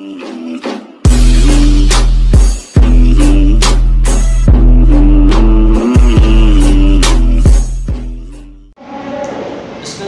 बारे में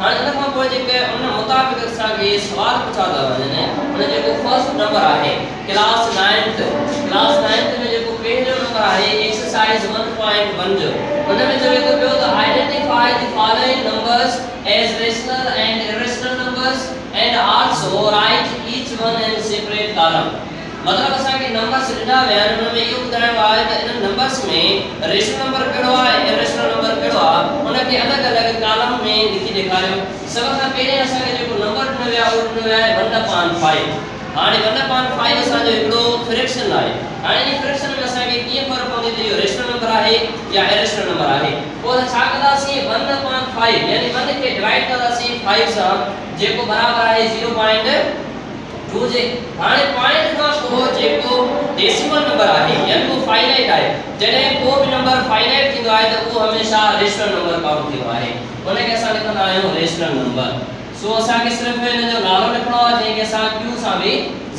हाणे इन खां पोइ जेके उन मुताबिक़ असांखे सुवाल पुछा था वञनि उन जेको फ़र्स्ट नंबर आहे क्लास नाइन्थ क्लास नाइन्थ में जेको पहिरियों नंबर आहे एक्सरसाइज 1.1 जो उन में चवे थो पियो त identify the following numbers as rational and irrational numbers and also write each one in separate column. मतलब असा के ॾिना विया आहिनि हुन में इहो ॿुधाइणो आहे त इन नंबर्स में रेशनल नंबर कहिड़ो आहे इरेशनल नंबर कहिड़ो आहे उनखे अलॻि अलॻि कॉलम में लिखी ॾेखारियो सभ खां पहिरियों असांखे जेको नंबर ॾिनो वियो आहे उहो ॾिनो वियो आहे वन अपॉन फाइव हिकिड़ो फ्रैक्शन आहे हाणे फ्रैक्शन में असांखे कीअं ख़बर पवंदी त इहो रेशनल नंबर आहे या इरेशनल नंबर आहे पोइ असां छा कंदासीं अपॉन फाइव यानी वन खे डिवाइड कंदासीं फाइव सां, जेको बराबरि आहे टू जे हाणे पॉइंट खां पोइ जेको डेसिमल नंबर आहे, यानी को फाइनाइट आहे। जॾहिं को बि नंबर फाइनाइट थींदो आहे, त उहो हमेशह रेशनल नंबर काउंट थींदो आहे। उनखे असां लिखंदा आहियूं रेशनल नंबर सो असांखे सिर्फ़ु हिन जो नालो लिखणो आहे, जंहिंखे असां क्यू सां बि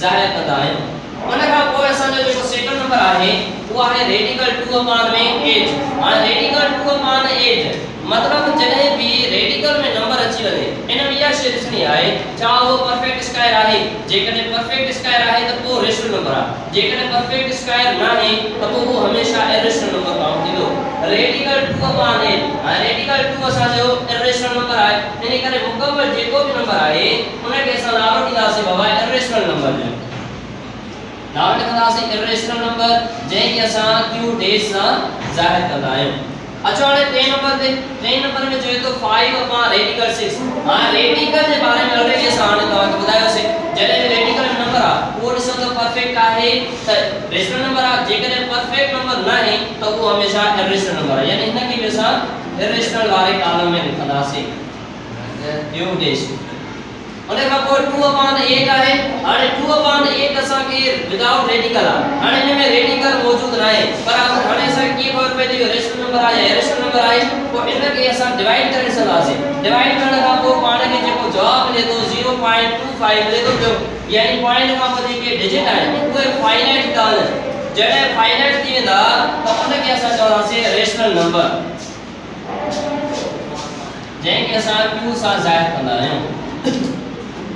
ज़ाहिर कंदा आहियूं। उन खां पोइ असांजो जेको सेकंड नंबर आहे उहो आहे रेडिकल 2 अपॉन में 8 हाणे रेडिकल 2 अपॉन 8 मतलब जॾहिं बि रेडिकल में नंबर अची वञे इन में इहा शइ ॾिसणी आहे छा उहो परफेक्ट स्क्वायर आहे जेकॾहिं परफेक्ट स्क्वायर आहे त पोइ रेशनल नंबर आहे जेकॾहिं परफेक्ट स्क्वायर न आहे त उहो हमेशह इरेशनल नंबर काउंट थींदो रेडिकल 2 अपॉन 8 हाणे रेडिकल 2 असांजो इरेशनल नंबर आहे इन करे मुकमल जेको बि नंबर आहे उनखे असां नालो ॾींदासीं बाबा इरेशनल नंबर जो नालो लिखंदासीं इरेशनल नंबर जंहिंखे असां क्यू डेस सां ज़ाहिर कंदा आहियूं अच्छा हाणे टे नंबर ते टे नंबर में चवे तो 5 अपॉन रेडिकल 6 हाँ रेडिकल जे बारे में ऑलरेडी असां हाणे तव्हांखे ॿुधायोसीं जॾहिं नंबर आ उहो ॾिसंदो परफेक्ट आहे त रेशनल नंबर आ जेकॾहिं परफेक्ट नंबर न आहे त उहो हमेशह इरेशनल नंबर आहे यानी हिनखे बि असां इरेशनल वारे कॉलम में लिखंदासीं ॿियो डेश उन खां पोइ 2 अपॉन 8 आहे हाणे 2 अपॉन 8 असांखे विदाउट रेडिकल आहे हाणे में रेडिकल मौजूद आहे पर हाणे असांखे कीअं ख़बर पए थी रेशनल नंबर या रेशनल नंबर आए आहे पोइ इनखे असां डिवाइड करे सघंदासीं डिवाइड करण खां पोइ पाण खे जेको जवाब मिले थो 0.25 मिले थो पियो यानी पॉइंट खां पोइ जेके डिजिट आहिनि उहे फाइनाइट आहिनि जॾहिं फाइनाइट थी वेंदा त उनखे असां चवंदासीं रेशनल नंबर जंहिंखे असां q सां ज़ाहिर कंदा आहियूं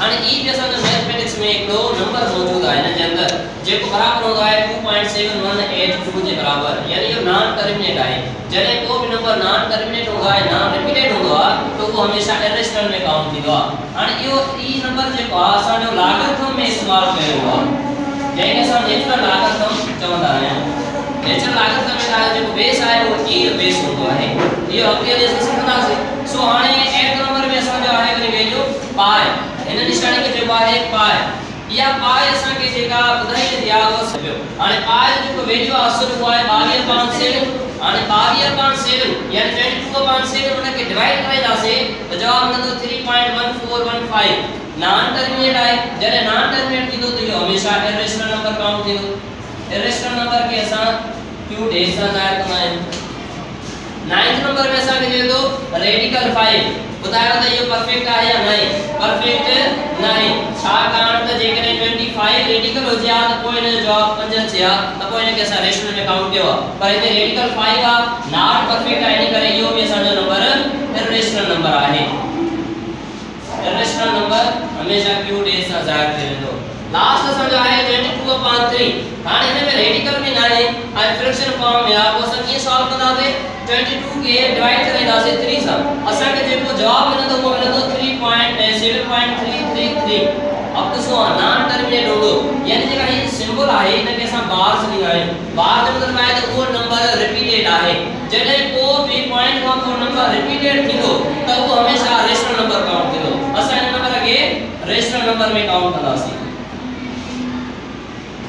ई बि असांजो मैथमेटिक्स में हिकिड़ो नंबर मौजूदु हिन जे अंदरि जेको बराबरि हूंदो आहे 2.7182 जे बराबरि यानी इहो नॉन टर्मिनेट आहे जॾहिं को बि नंबर नॉन टर्मिनेट हूंदो आहे नॉन रिपीटेड आहे त उहो हमेशह इरेशनल में थींदो आहे हाणे इहो ई नंबर जेको आहे असांजो लाॻाथम में इस्तेमालु कयो आहे जंहिंखे असां नेचुरल लागत लाॻाथम चवंदा आहियूं नेचुरल लाॻाथम में आहे जेको बेस आहे उहो ई बेस हूंदो आहे इहो अॻिते हली असां सिखंदासीं सो हाणे 8 नंबर में असांजो आहे वरी वैल्यू पाए। हिन निशानी खे चइबो आहे पाए। इहा पाए असांखे जेका ॿुधाई वेंदी आहे उहो सॼो हाणे पाए जो जेको वेझो आहे असुल उहो आहे ॿावीह पाण सेवन हाणे ॿावीह पाण सेवन यानी ट्वेंटी टू पाण सेवन हुनखे डिवाइड कराईंदासीं त जवाबु मिलंदो three point one four one five. Non terminate आहे जॾहिं नॉन टर्मिनेट थींदो त इहो हमेशह इरेशनल नंबर काउंट थींदो इरेशनल नंबर खे असां क्यू डेस सां ज़ाहिर कंदा नंबर में असांखे चए थो रेडिकल फाइव ॿुधायो त इहो परफेक्ट आहे या न परफेक्ट न आहे छाकाणि त जेकॾहिं 25 रेडिकल हा त पोइ हिन जो जवाब 5 अचे हा। त पोइ हिनखे असां रेशनल में काउंट कयो पर हिते रेडिकल 5 आहे नॉट परफेक्ट आहे इन करे इहो बि असांजो नंबर इरेशनल नंबर आहे इरेशनल नंबर हमेशा q डे सां ज़ाहिर थी वेंदो लास्ट असांजो आहे 22 अपॉन 3 हाणे हिन में रेडिकल बि न आहे ऐं फ्रैक्शन फॉर्म में पोइ असां कीअं सॉल्व कंदासीं 22 खे डिवाइड कराईंदासीं 3 सां असांखे जेको जवाब मिलंदो उहो मिलंदो 3.7.333 अब तो सो नॉन टर्मिनेट होंदो यानी जेका ये सिंबल आहे इनके असां बार से लिखायो बार जो मतलब आहे त उहो नंबर रिपीटेड आहे जॾहिं को बि पॉइंट खां को नंबर रिपीटेड थींदो त उहो हमेशा रेशनल नंबर काउंट थींदो असां इन नंबर खे रेशनल नंबर में काउंट कंदासीं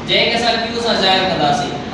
जंहिंखे असां q सां ज़ाहिर कंदासीं